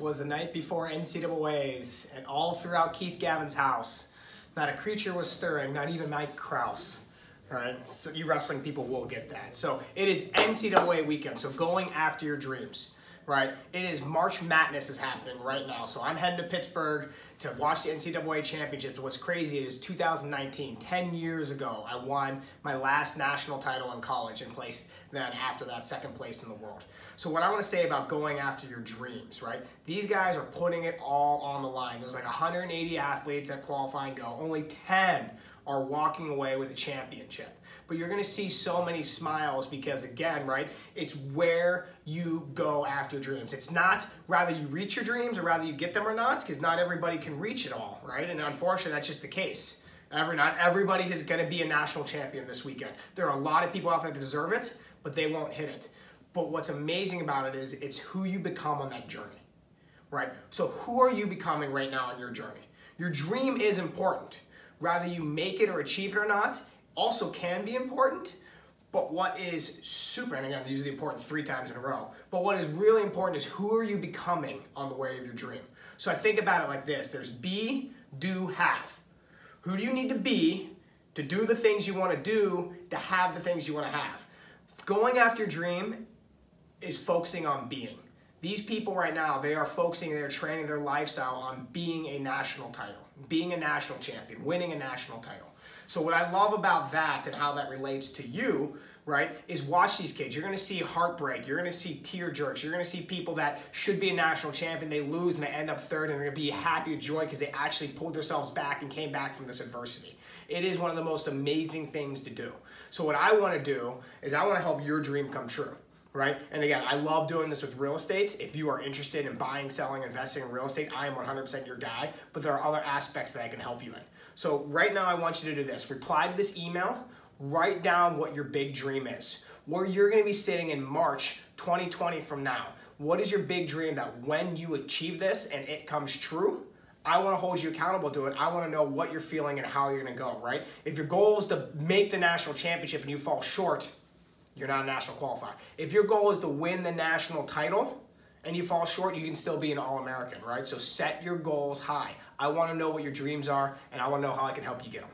'Twas the night before NCAA's, and all throughout Keith Gavin's house, not a creature was stirring, not even Mike Kraus. Right? So you wrestling people will get that. So it is NCAA weekend. So going after your dreams right? It is March Madness is happening right now. So I'm heading to Pittsburgh to watch the NCAA championships. What's crazy is 2019, 10 years ago, I won my last national title in college and placed then after that second place in the world. So what I want to say about going after your dreams, right? These guys are putting it all on the line. There's like 180 athletes that qualify and go. Only 10 are walking away with a championship. But you're going to see so many smiles because, again, right, it's where you go after dreams. It's not rather you reach your dreams or rather you get them or not, because not everybody can reach it all, right? And unfortunately, that's just the case. Every, not everybody is going to be a national champion this weekend. There are a lot of people out there that deserve it, but they won't hit it. But what's amazing about it is it's who you become on that journey, right? So who are you becoming right now on your journey? Your dream is important rather you make it or achieve it or not, also can be important. But what is super, and again, use the important three times in a row, but what is really important is who are you becoming on the way of your dream? So I think about it like this there's be, do, have. Who do you need to be to do the things you want to do to have the things you want to have? Going after your dream is focusing on being. These people right now, they are focusing, they're training their lifestyle on being a national title, being a national champion, winning a national title. So what I love about that and how that relates to you, right, is watch these kids. You're going to see heartbreak. You're going to see tear jerks. You're going to see people that should be a national champion. They lose and they end up third and they're going to be happy with joy because they actually pulled themselves back and came back from this adversity. It is one of the most amazing things to do. So what I want to do is I want to help your dream come true right? And again, I love doing this with real estate. If you are interested in buying, selling, investing in real estate, I am 100% your guy, but there are other aspects that I can help you in. So right now I want you to do this. Reply to this email, write down what your big dream is, where you're gonna be sitting in March 2020 from now. What is your big dream that when you achieve this and it comes true, I want to hold you accountable to it. I want to know what you're feeling and how you're going to go, right? If your goal is to make the national championship and you fall short, you're not a national qualifier. If your goal is to win the national title and you fall short, you can still be an All-American, right? So set your goals high. I want to know what your dreams are, and I want to know how I can help you get them.